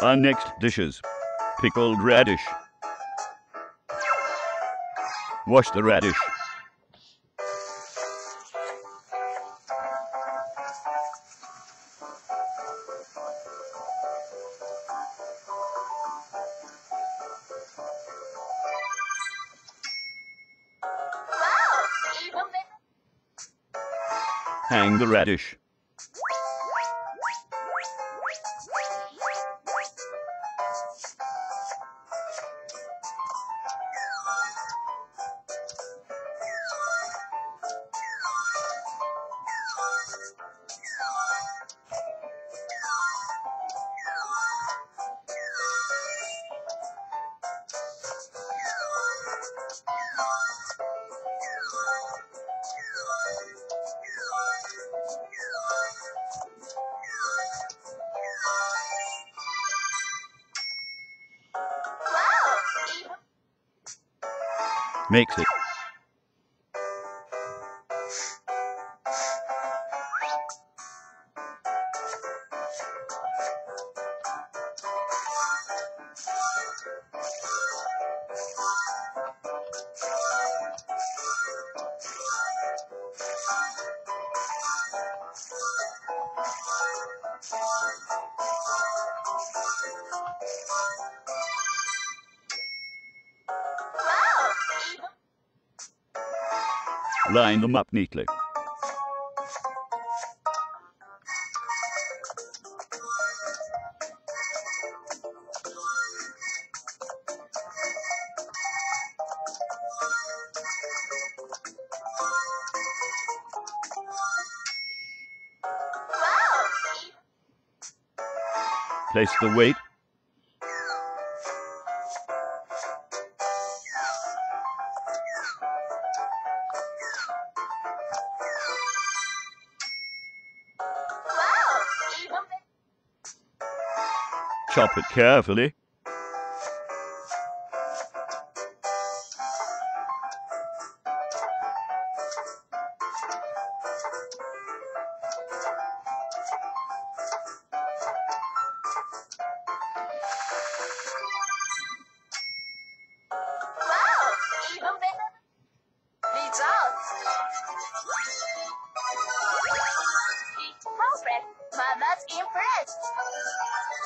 Our next dishes pickled radish. Wash the radish. Hang the radish. Makes it. Line them up neatly. Place the weight Chop it carefully. Mama's impressed.